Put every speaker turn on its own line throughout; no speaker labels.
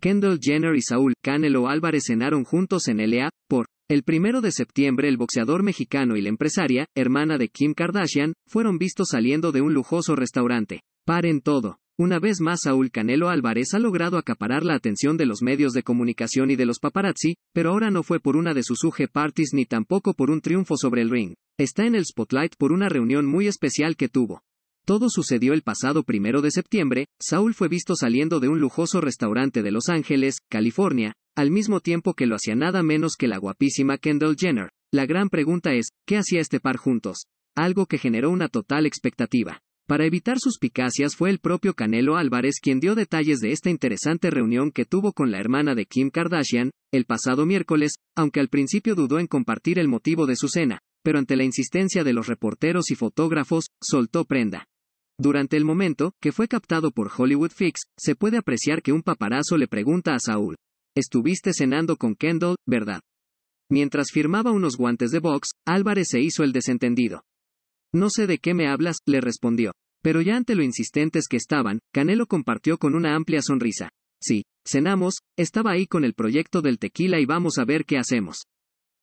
Kendall Jenner y Saúl Canelo Álvarez cenaron juntos en LA, por el primero de septiembre el boxeador mexicano y la empresaria, hermana de Kim Kardashian, fueron vistos saliendo de un lujoso restaurante. Paren todo. Una vez más Saúl Canelo Álvarez ha logrado acaparar la atención de los medios de comunicación y de los paparazzi, pero ahora no fue por una de sus UG parties ni tampoco por un triunfo sobre el ring. Está en el spotlight por una reunión muy especial que tuvo. Todo sucedió el pasado primero de septiembre, Saúl fue visto saliendo de un lujoso restaurante de Los Ángeles, California, al mismo tiempo que lo hacía nada menos que la guapísima Kendall Jenner. La gran pregunta es, ¿qué hacía este par juntos? Algo que generó una total expectativa. Para evitar suspicacias fue el propio Canelo Álvarez quien dio detalles de esta interesante reunión que tuvo con la hermana de Kim Kardashian, el pasado miércoles, aunque al principio dudó en compartir el motivo de su cena, pero ante la insistencia de los reporteros y fotógrafos, soltó prenda. Durante el momento, que fue captado por Hollywood Fix, se puede apreciar que un paparazo le pregunta a Saúl. Estuviste cenando con Kendall, ¿verdad? Mientras firmaba unos guantes de box, Álvarez se hizo el desentendido. No sé de qué me hablas, le respondió. Pero ya ante lo insistentes que estaban, Canelo compartió con una amplia sonrisa. Sí, cenamos, estaba ahí con el proyecto del tequila y vamos a ver qué hacemos.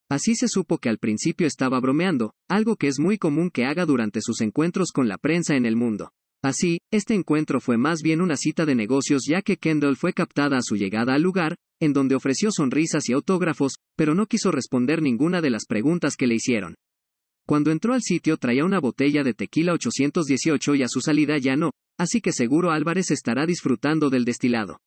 Así se supo que al principio estaba bromeando, algo que es muy común que haga durante sus encuentros con la prensa en el mundo. Así, este encuentro fue más bien una cita de negocios ya que Kendall fue captada a su llegada al lugar, en donde ofreció sonrisas y autógrafos, pero no quiso responder ninguna de las preguntas que le hicieron. Cuando entró al sitio traía una botella de tequila 818 y a su salida ya no, así que seguro Álvarez estará disfrutando del destilado.